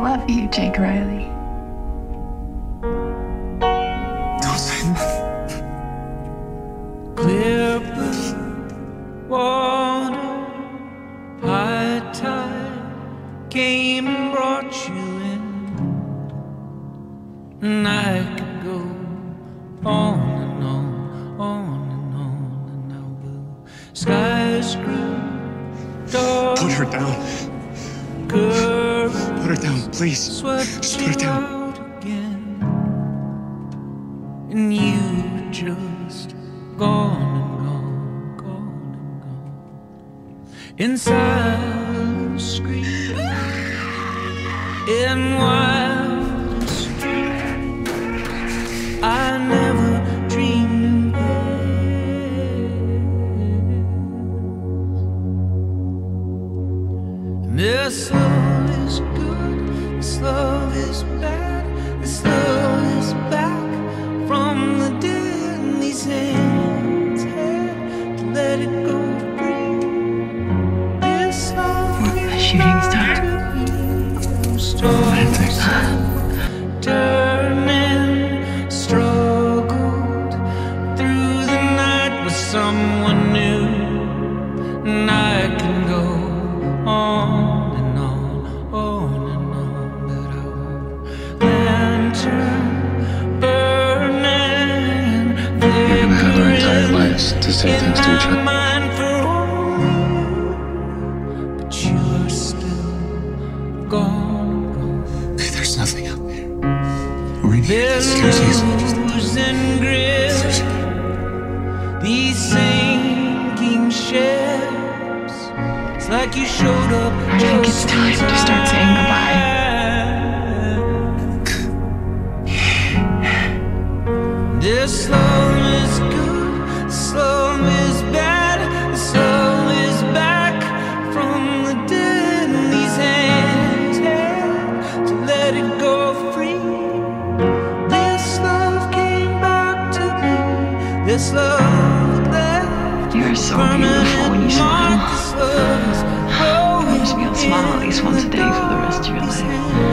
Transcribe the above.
love you, Jake Riley. Don't say Clear blue water, high tide came and brought you in. And I could go on and on, on and on, and now blue skies grew dark. Put her down. curve Put her down, please. Just put her down. out again, and you just gone and gone, gone and gone. Inside scream, in wild scream, I never dreamed of this. Turning, struggled through the night with someone new, and I can go on and on, on and on. But our lantern burning, We're gonna have our entire lives to say in thanks to each other. mind We're in here. Losing grip. These sinking ships. It's like you showed up. I think it's time to start saying goodbye. This love This love left You are so beautiful when you smile. This love is I want you to be able to smile at least once a day for the rest of your life.